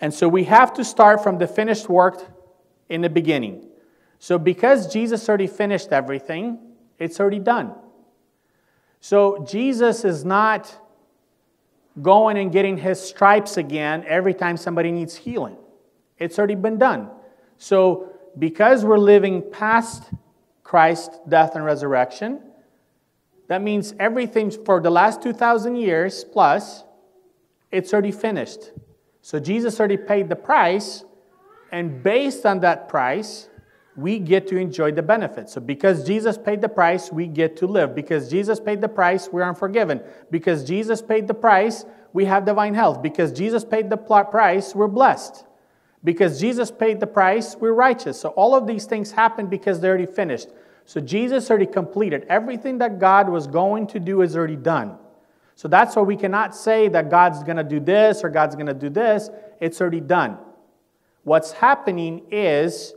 And so we have to start from the finished work in the beginning. So because Jesus already finished everything, it's already done. So Jesus is not going and getting his stripes again every time somebody needs healing. It's already been done. So because we're living past Christ's death and resurrection, that means everything for the last 2,000 years plus, it's already finished. So Jesus already paid the price, and based on that price, we get to enjoy the benefits. So because Jesus paid the price, we get to live. Because Jesus paid the price, we are forgiven. Because Jesus paid the price, we have divine health. Because Jesus paid the price, we're blessed. Because Jesus paid the price, we're righteous. So all of these things happen because they're already finished. So Jesus already completed. Everything that God was going to do is already done. So that's why we cannot say that God's going to do this or God's going to do this. It's already done. What's happening is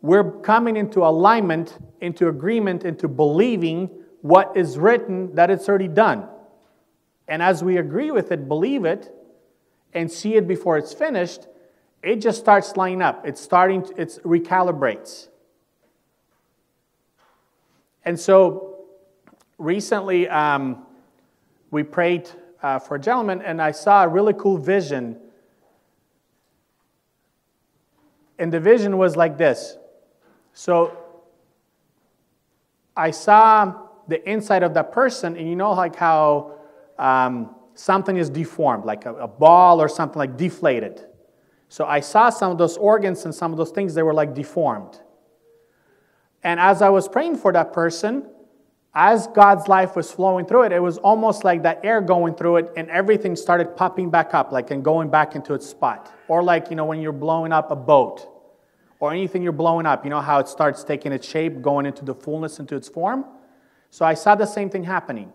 we're coming into alignment, into agreement, into believing what is written that it's already done. And as we agree with it, believe it, and see it before it's finished, it just starts lining up. It's starting, to, it's recalibrates. And so recently, um, we prayed uh, for a gentleman, and I saw a really cool vision. And the vision was like this so I saw the inside of that person, and you know, like how um, something is deformed, like a, a, ball or something like deflated. So I saw some of those organs and some of those things, they were like deformed. And as I was praying for that person, as God's life was flowing through it, it was almost like that air going through it and everything started popping back up, like and going back into its spot. Or like, you know, when you're blowing up a boat or anything you're blowing up, you know how it starts taking its shape, going into the fullness, into its form? So I saw the same thing happening.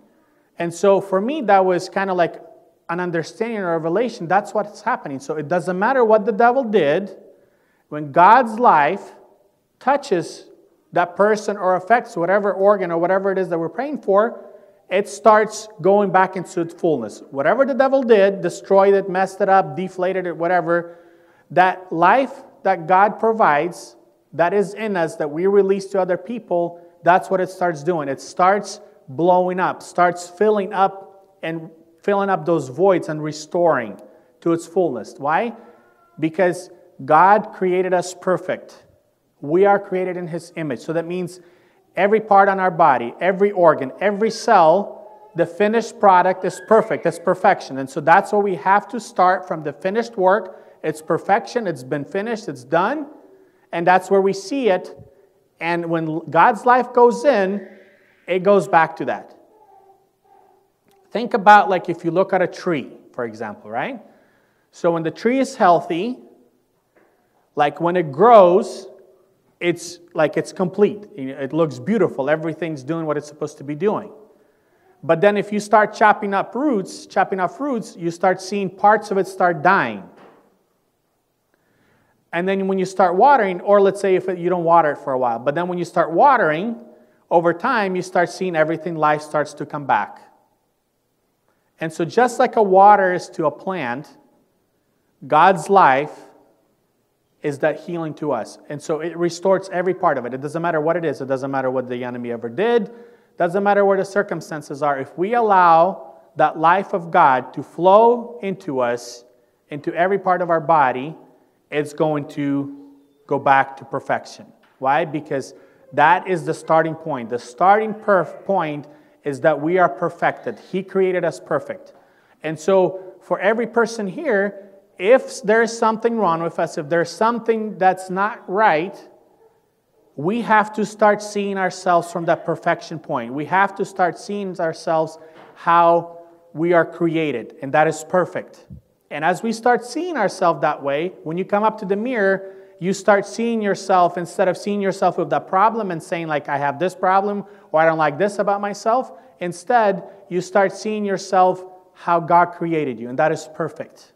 And so for me, that was kind of like an understanding or revelation. That's what's happening. So it doesn't matter what the devil did, when God's life touches that person or affects whatever organ or whatever it is that we're praying for, it starts going back into its fullness. Whatever the devil did, destroyed it, messed it up, deflated it, whatever, that life that God provides, that is in us, that we release to other people, that's what it starts doing. It starts blowing up, starts filling up and filling up those voids and restoring to its fullness. Why? Because God created us perfect. We are created in His image. So that means every part on our body, every organ, every cell, the finished product is perfect. It's perfection. And so that's where we have to start from the finished work it's perfection, it's been finished, it's done, and that's where we see it. And when God's life goes in, it goes back to that. Think about like if you look at a tree, for example, right? So when the tree is healthy, like when it grows, it's like it's complete. It looks beautiful. Everything's doing what it's supposed to be doing. But then if you start chopping up roots, chopping off roots, you start seeing parts of it start dying. And then when you start watering, or let's say if you don't water it for a while, but then when you start watering, over time you start seeing everything, life starts to come back. And so, just like a water is to a plant, God's life is that healing to us. And so it restores every part of it. It doesn't matter what it is, it doesn't matter what the enemy ever did, doesn't matter where the circumstances are. If we allow that life of God to flow into us, into every part of our body, it's going to go back to perfection. Why? Because that is the starting point. The starting perf- point is that we are perfected. He created us perfect. And so, for every person here, if there's something wrong with us, if there's something that's not right, we have to start seeing ourselves from that perfection point. We have to start seeing ourselves how we are created, and that is perfect. And as we start seeing ourselves that way, when you come up to the mirror, you start seeing yourself instead of seeing yourself with that problem and saying, like, I have this problem or I don't like this about myself. Instead, you start seeing yourself how God created you, and that is perfect.